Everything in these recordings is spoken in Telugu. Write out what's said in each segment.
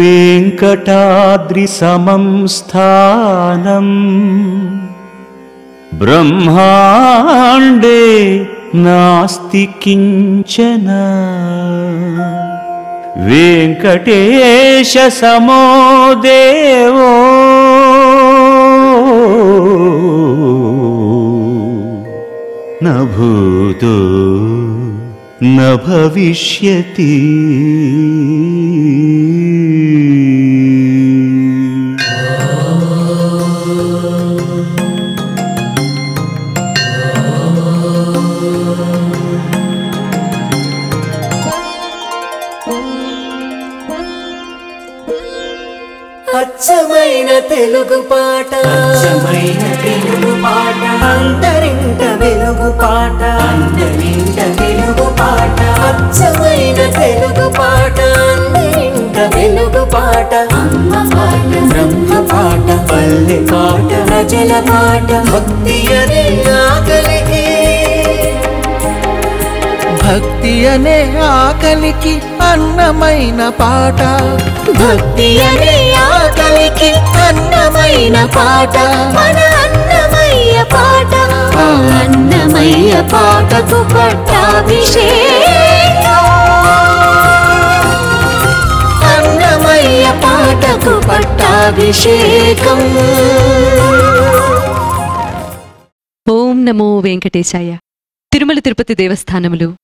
वेङ्कटाद्रिसमं स्थानम् ब्रह्माण्डे नास्ति किञ्चन। वेङ्कटेशसमो देवो। न भूतो न भविष्यति అచ్చమైన తెలుగు పాట అచ్చమైన తెలుగు పాట అంతరింట వెలుగు పాట అందరింట తెలుగు పాట తెలుగు పాట అందరింట వెలుగు పాట. బ్రహ్మ పాట పల్లె పాట ప్రజల పాట భక్తి అనే ఆకలికి. భక్తి అనే ఆకలికి అన్నమైన పాట. భక్తి అనే ఆకలికి అన్నమైన పాట. మన అన్నమయ్య పాట. పాటకు పట్టాభిషేకం. అన్నమయ్య పాటకు పట్టాభిషేకం. ఓం నమో వెంకటేశాయ. తిరుమల తిరుపతి దేవస్థానములు.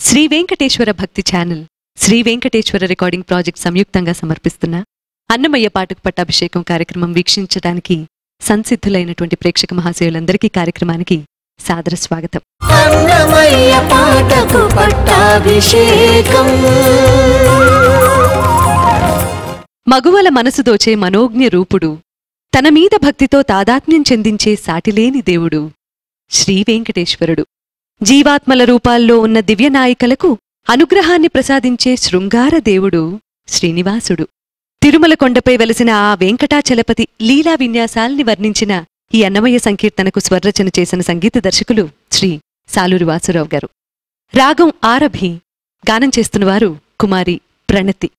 శ్రీ వెంకటేశ్వర భక్తి channel Shri Venkateswara recording project సంయుక్తంగా సమర్పిస్తున్న అన్నమయ్య పాటకు పట్టాభిషేకం కార్యక్రమం వీక్షించడానికి సంసిద్ధులైనటువంటి ప్రేక్షక మహాశయులందరికీ కార్యక్రమానికి సాదర స్వాగతం. అన్నమయ్య పాటకు పట్టాభిషేకం. మగువల మనసు దోచే మనోజ్ఞ రూపుడు తన మీద భక్తితో తాదాత్మ్యం చెందించే సాటిలేని దేవుడు శ్రీ వెంకటేశ్వరుడు. జీవాత్మల రూపాల్లో ఉన్న దివ్యనాయికలకు అనుగ్రహాన్ని ప్రసాదించే శృంగార దేవుడు శ్రీనివాసుడు. తిరుమల కొండపై వెలసిన ఆ వెంకటాచలపతి లీలా విన్యాసాల్ని వర్ణించిన ఈ అన్నమయ్య సంకీర్తనకు స్వర్రచన చేసిన సంగీత దర్శకులు శ్రీ సాలూరి వాసురావు గారు. రాగం ఆరభి. గానం చేస్తున్నవారు కుమారి ప్రణతి.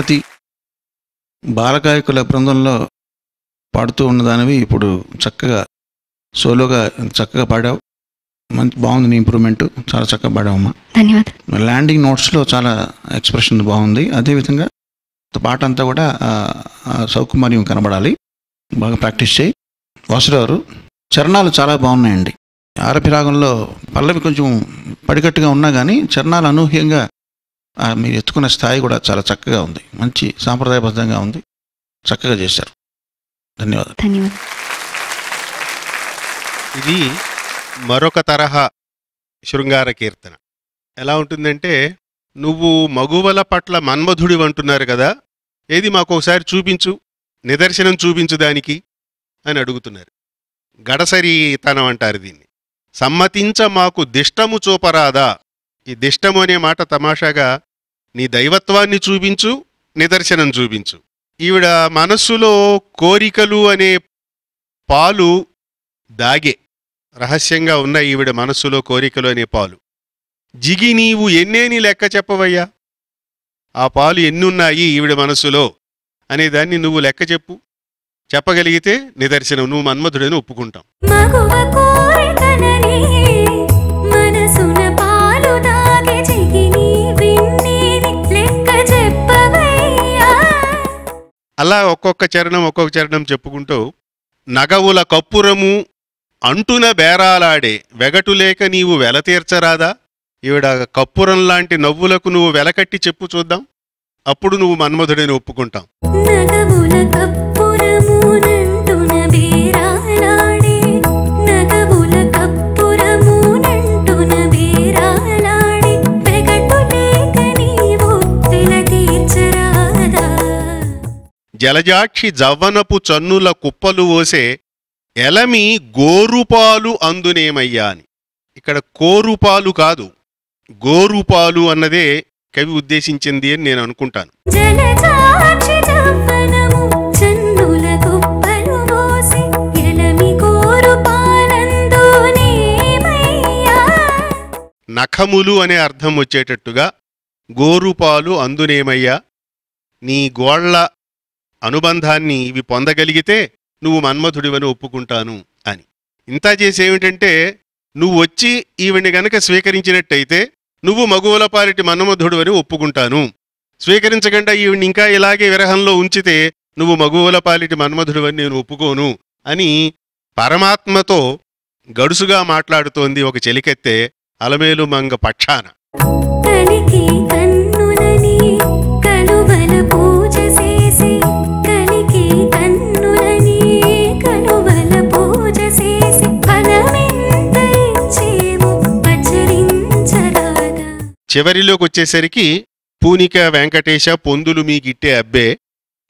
ప్రణతి బాలగాయకుల బృందంలో పాడుతూ ఉన్నదానివి ఇప్పుడు చక్కగా సోలోగా చక్కగా పాడావు. మంచి బాగుంది నీ ఇంప్రూవ్మెంట్. చాలా చక్కగా పాడావమ్మా. ధన్యవాదాలు. ల్యాండింగ్ నోట్స్లో చాలా ఎక్స్ప్రెషన్ బాగుంది. అదేవిధంగా పాట అంతా కూడా సౌకుమార్యం కనబడాలి. బాగా ప్రాక్టీస్ చేయి. వాసురావు చరణాలు చాలా బాగున్నాయండి. ఆరపి రాగంలో పల్లవి కొంచెం పడికట్టుగా ఉన్నా కానీ చరణాలు అనూహ్యంగా మీరు ఎత్తుకున్న స్థాయి కూడా చాలా చక్కగా ఉంది. మంచి సాంప్రదాయబద్ధంగా ఉంది. చక్కగా చేశారు. ధన్యవాదాలు. ధన్యవాదాలు. ఇది మరొక తరహా శృంగార కీర్తన. ఎలా ఉంటుందంటే నువ్వు మగువల పట్ల మన్మధుడి అంటున్నారు కదా ఏది మాకు ఒకసారి చూపించు నిదర్శనం చూపించు దానికి అని అడుగుతున్నారు. గడసరితనం అంటారు దీన్ని. సమ్మతించ మాకు దిష్టము చూపరాదా? ఈ దిష్టము అనే మాట తమాషాగా నీ దైవత్వాన్ని చూపించు నిదర్శనం చూపించు. ఈవిడ మనస్సులో కోరికలు అనే పాలు దాగే రహస్యంగా ఉన్న ఈవిడ మనస్సులో కోరికలు అనే పాలు. జిగి నీవు ఎన్నేని లెక్క చెప్పవయ్యా? ఆ పాలు ఎన్నున్నాయి ఈవిడ మనస్సులో? అనేదాన్ని నువ్వు లెక్క చెప్పు. చెప్పగలిగితే నిదర్శనం నువ్వు మన్మధుడని ఒప్పుకుంటాం. అలా ఒక్కొక్క చరణం ఒక్కొక్క చరణం చెప్పుకుంటూ నగవుల కప్పురము అంటున బేరాలాడే వెగటులేక నీవు వెల తీర్చరాదా? ఈవిడ కప్పురం లాంటి నవ్వులకు నువ్వు వెలకట్టి చెప్పు చూద్దాం. అప్పుడు నువ్వు మన్మధుడిని ఒప్పుకుంటాం. జలజాక్షి జవ్వనపు చన్నుల కుప్పలు ఓసే ఎలమి గోరుపాలు అందునేమయ్యా అని ఇక్కడ కోరుపాలు కాదు గోరుపాలు అన్నదే కవి ఉద్దేశించింది అని నేను అనుకుంటాను. నఖములు అనే అర్థం వచ్చేటట్టుగా గోరుపాలు అందునేమయ్యా. నీ గోళ్ళ అనుబంధాన్ని ఇవి పొందగలిగితే నువ్వు మన్మధుడివని ఒప్పుకుంటాను అని. ఇంతా చేసేమిటంటే నువ్వు వచ్చి ఈవిని గనక స్వీకరించినట్టయితే నువ్వు మగువులపాలిటి పాలిటి మన్మధుడివని ఒప్పుకుంటాను. స్వీకరించకుండా ఈవిని ఇంకా ఇలాగే విరహంలో ఉంచితే నువ్వు మగువులపాలిటి పాలిటి మన్మధుడివని నేను ఒప్పుకోను అని పరమాత్మతో గడుసుగా మాట్లాడుతోంది ఒక చెలికెత్తే అలమేలు మంగ పక్షాన. చివరిలోకి వచ్చేసరికి పూనిక వెంకటేశ పొందులు మీకిట్టే అబ్బే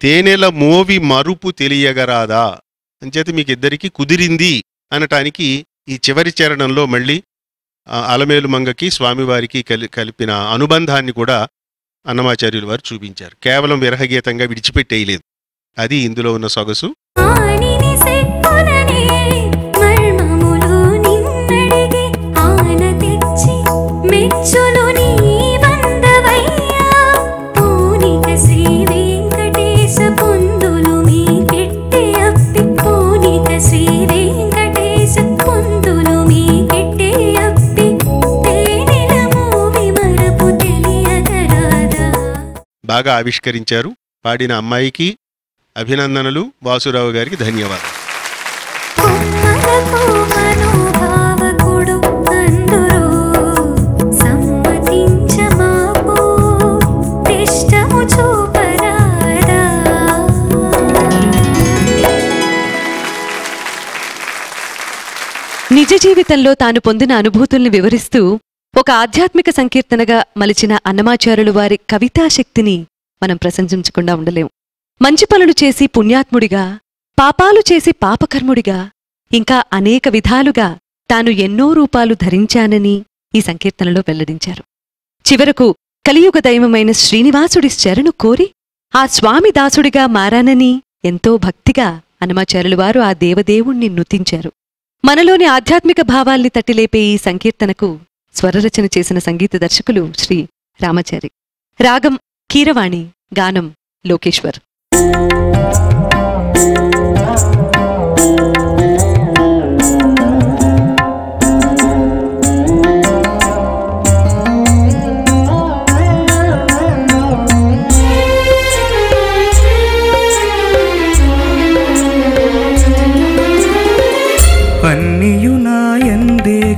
తేనెల మోవి మరుపు తెలియగరాదా? అంచేత మీకిద్దరికీ కుదిరింది అనటానికి ఈ చివరి చరణంలో మళ్ళీ అలమేలు మంగకి స్వామివారికి కలి కలిపిన అనుబంధాన్ని కూడా అన్నమాచార్యులు వారు చూపించారు. కేవలం విరహగీతంగా విడిచిపెట్టేయలేదు. అది ఇందులో ఉన్న సొగసు. బాగా ఆవిష్కరించారు. పాడిన అమ్మాయికి అభినందనలు. వాసురావు గారికి ధన్యవాదాలు. నిజ జీవితంలో తాను పొందిన అనుభూతుల్ని వివరిస్తూ ఒక ఆధ్యాత్మిక సంకీర్తనగా మలిచిన అన్నమాచారులు వారి కవితాశక్తిని మనం ప్రశంసించకుండా ఉండలేం మంచి పనులు చేసి పుణ్యాత్ముడిగా పాపాలు చేసి పాపకర్ముడిగా ఇంకా అనేక విధాలుగా తాను ఎన్నో రూపాలు ధరించానని ఈ సంకీర్తనలో వెల్లడించారు. చివరకు కలియుగ దైవమైన శ్రీనివాసుడి శరణు కోరి ఆ స్వామి దాసుడిగా మారానని ఎంతో భక్తిగా హనుమాచార్యులు వారు ఆ దేవదేవుణ్ణి నుతించారు. మనలోని ఆధ్యాత్మిక భావాల్ని తట్టిలేపే ఈ సంకీర్తనకు స్వరరచన చేసిన సంగీత దర్శకులు శ్రీ రామచారి. రాగం కీరవాణి గానం లోకేశ్వర్.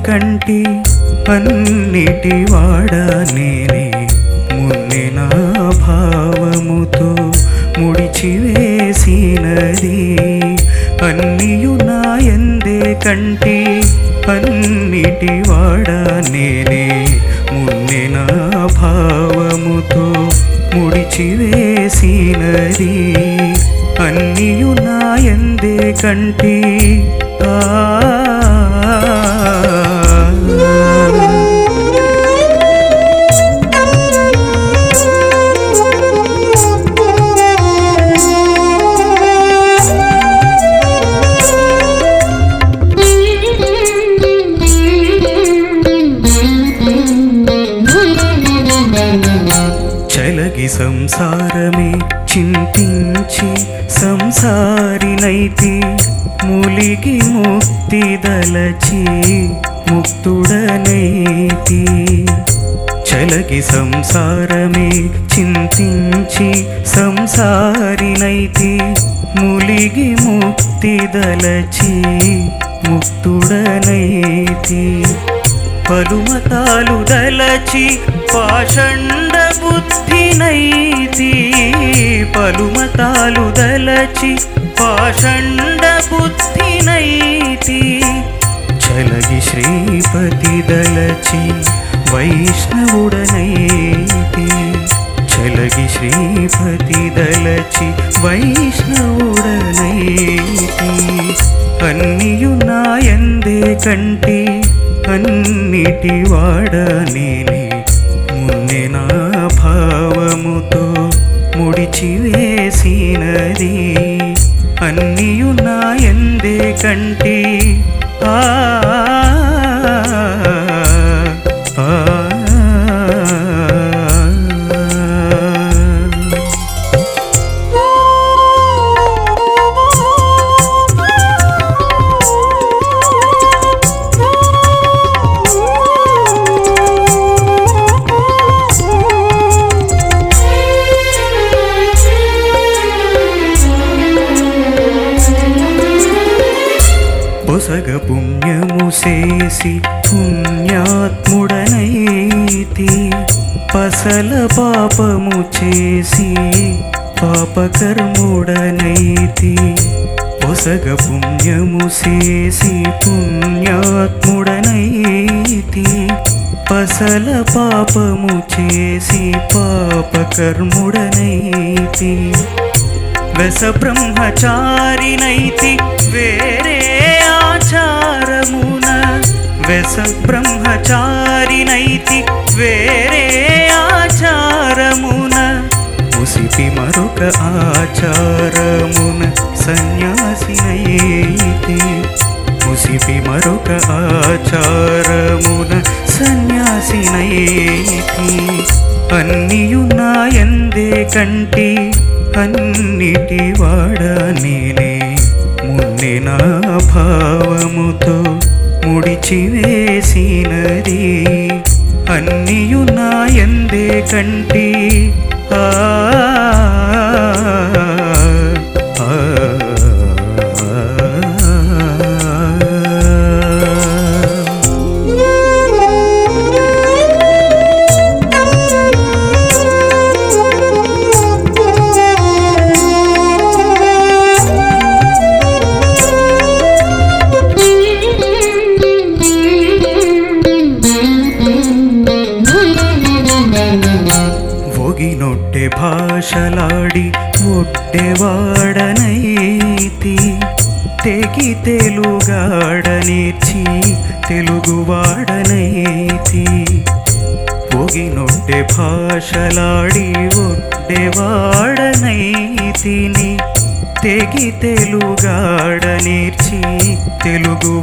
కంటి అన్నిటి వాడా నేనే మున్ని నా భావముతో ముడిచివేసినది. ఎందే కంటి అన్నిటి వాడా నేనే మున్ని నా భావముతో ముడిచివేసినది. ఎందే కంటి ఈ సంసారమే చింతించి సంసారినైతి మూలికి ముక్తి దలచి ముక్తుడనైతి. చలకి సంసారమే చింతించి సంసారినైతి ములిగి ముక్తి దలచి ముక్తుడనైతి. పలుమతాలు దలచి పాషండ బుద్ధినైతి పలుమతాలు దలచి పాషండ బుద్ధినైతి చలగి శ్రీపతి దలచి వైష్ణవుడనైతి. చలగి శ్రీపతి దలచి వైష్ణవుడనైతి అన్నియు నాయందే కంటి అన్నిటి వాడ నేనే. మున్నె నా భావముతో ముడిచివేసినది. అన్నియున్నాయందే కంటి ఆ ఆ, పసల పాపము చేసి పాపకర్ముడనైతి. పొసగ పుణ్యము చేసి పుణ్యాత్ముడనైతి. పసల పాపము చేసి పాపకర్ముడనైతి. వెస బ్రహ్మచారినైతి వేరే ఆచారమున. వెస బ్రహ్మచారినైతి వేరే ముసిపి మరొక ఆచారమున సన్యాసినైతే ముసిపి మరొక ఆచారమున సన్యాసినైతి అన్నియున్నాయందే కంటి అన్నిటి వాడ నేనే. మున్నె నా భావముతో ముడిచివేసినది అన్నియున్నాయందే కంటి ఆ ఒడ్డెవాడనైతి తెగి తెలుగాడనేర్చి తెలుగువాడనైతి. ఒగినొట్టె భాషలాడి ఒడ్డెవాడనైతిని తెగి తెలుగాడనేర్చి తెలుగువాడనైతి.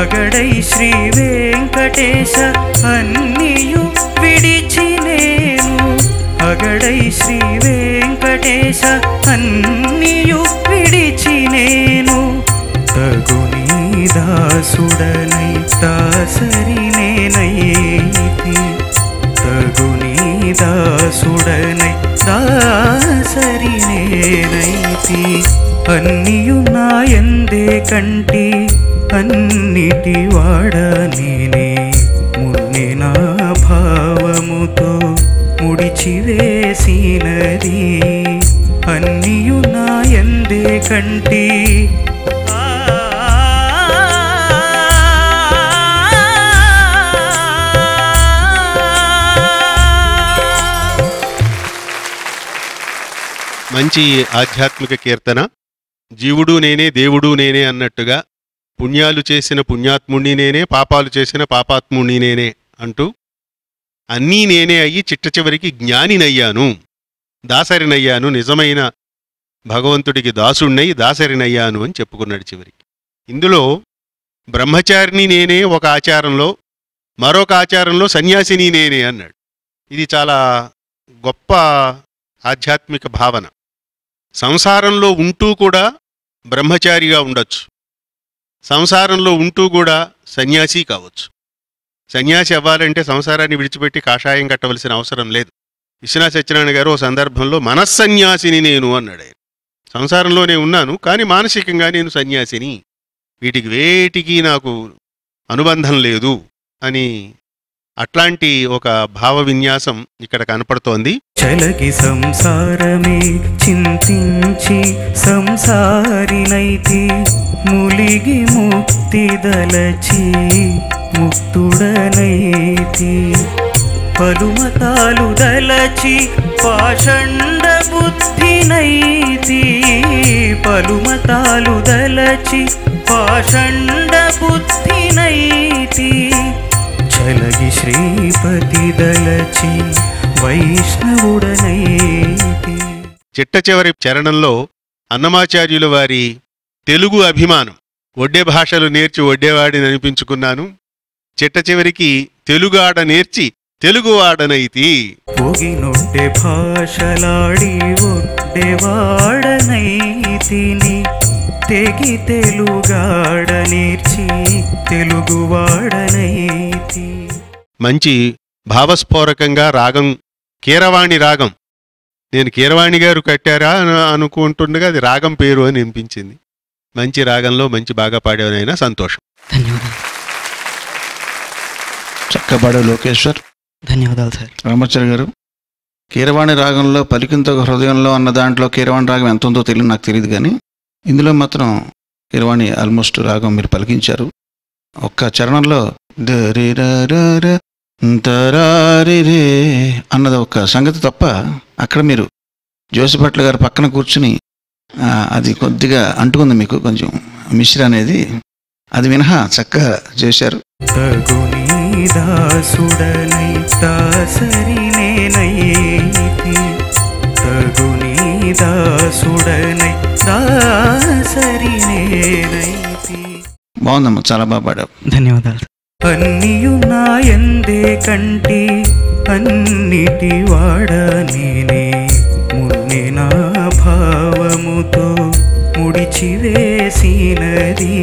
అగడై శ్రీ వెంకటేశ అన్నియు పగడై శ్రీ వెంకటేశ అన్నియు విడిచి నేను తగుని దాసుడనై దాసరి నేనైతి తగుని దాసుడనై దాసరి నేనైతి అన్నియు నాయందే కంటి అన్నిటి వాడ నేనే ముడిచి వేసినది కంటి. మంచి ఆధ్యాత్మిక కీర్తన. జీవుడు నేనే దేవుడు నేనే అన్నట్టుగా పుణ్యాలు చేసిన పుణ్యాత్ముణ్ణి నేనే పాపాలు చేసిన పాపాత్ముణ్ణి నేనే అంటూ అన్నీ నేనే అయ్యి చిట్ట చివరికి జ్ఞానినయ్యాను. దాసరినయ్యాను. నిజమైన భగవంతుడికి దాసుణ్ణయి దాసరినయ్యాను అని చెప్పుకున్నాడు చివరికి. ఇందులో బ్రహ్మచారిని నేనే ఒక ఆచారంలో మరొక ఆచారంలో సన్యాసిని నేనే అన్నాడు. ఇది చాలా గొప్ప ఆధ్యాత్మిక భావన. సంసారంలో ఉంటూ కూడా బ్రహ్మచారిగా ఉండొచ్చు. సంసారంలో ఉంటూ కూడా సన్యాసి కావచ్చు. సన్యాసి అవ్వాలంటే సంసారాన్ని విడిచిపెట్టి కాషాయం కట్టవలసిన అవసరం లేదు. విశ్వనాథ సత్యనారాయణ గారు ఓ సందర్భంలో మనస్సన్యాసిని నేను అన్నాడు ఆయన. సంసారంలోనే ఉన్నాను కానీ మానసికంగా నేను సన్యాసిని. వీటికి వేటికి నాకు అనుబంధం లేదు అని అట్లాంటి ఒక భావ విన్యాసం ఇక్కడ కనపడుతోంది. చలకి సంసారమే చింతించి సంసారినైతి ములిగి ముక్తి దలచి ముక్తుడనైతి పలుమతాలు దలచి పాషండ బుద్ధినైతి పలుమతాలు దలచి పాషండ బుద్ధినైతి చలగి శ్రీపతి దలచి వైష్ణవుడనైతి చిట్ట చివరి చరణంలో అన్నమాచార్యుల వారి తెలుగు అభిమానం. ఒడ్డే భాషలు నేర్చి ఒడ్డేవాడిని అనిపించుకున్నాను. చిట్ట చివరికి తెలుగు ఆడ నేర్చి తెలుగువాడనైతి భాషలాడి ఒడ్డెవాడనైతిని తెగి తెలుగాడ నేర్చి తెలుగువాడనైతి. మంచి భావస్ఫోరకంగా రాగం కీరవాణి రాగం. నేను కీరవాణి గారు కట్టారా అని అనుకుంటుండగా అది రాగం పేరు అని అనిపించింది మంచి రాగంలో మంచి బాగా పాడేవనైనా సంతోషం. ధన్యవాదాలు. చక్కబాడు లోకేశ్వర్ ధన్యవాదాలు సార్. రామాచారి గారు కీరవాణి రాగంలో పలికింత హృదయంలో అన్న దాంట్లో కీరవాణి రాగం ఎంత ఉందో తెలియదు నాకు తెలియదు కానీ ఇందులో మాత్రం కీరవాణి ఆల్మోస్ట్ రాగం మీరు పలికించారు. ఒక్క చరణంలో దరిరరర దరారిరే అన్నది ఒక సంగతి తప్ప అక్కడ మీరు జోసిభట్ల గారు పక్కన కూర్చుని అది కొద్దిగా అంటుకుంది మీకు కొంచెం మిశ్ర అనేది. అది మినహా చక్కగా చేశారు. దాసుడనై దాసరి నేనై తగుని దాసుడనై దాసరి నేనైతి బాగుందమ్మా చాలా బాగా పాడావు. ధన్యవాదాలు. అన్నియు నాయందే కంటి అన్నిటి వాడ నేనే. మున్ని నా భావముతో ముడిచి వేసినది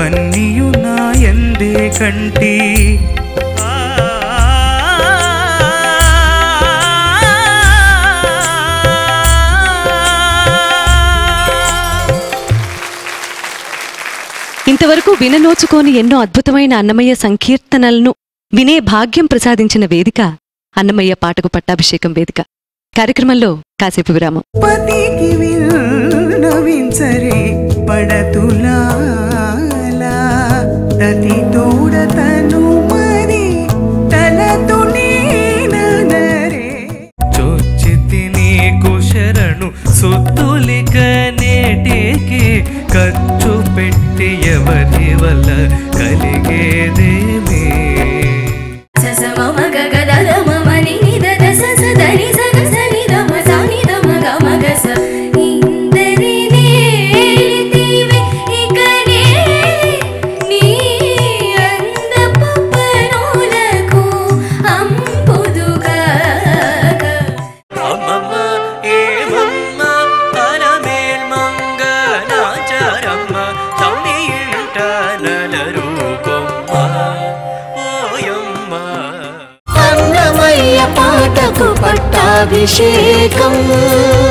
అన్నియు నాయందే కంటి ఇంతవరకు విననోచుకోని ఎన్నో అద్భుతమైన అన్నమయ్య సంకీర్తనలను వినే భాగ్యం ప్రసాదించిన వేదిక అన్నమయ్య పాటకు పట్టాభిషేకం వేదిక. కార్యక్రమంలో కాసేపు విరామం. చొచ్చితి నీకు శరణు సొత్తులిక నేటికి ఖర్చు పెట్టి ఎవరి వల్ల కలిగేదేమే? अभिषेकम्।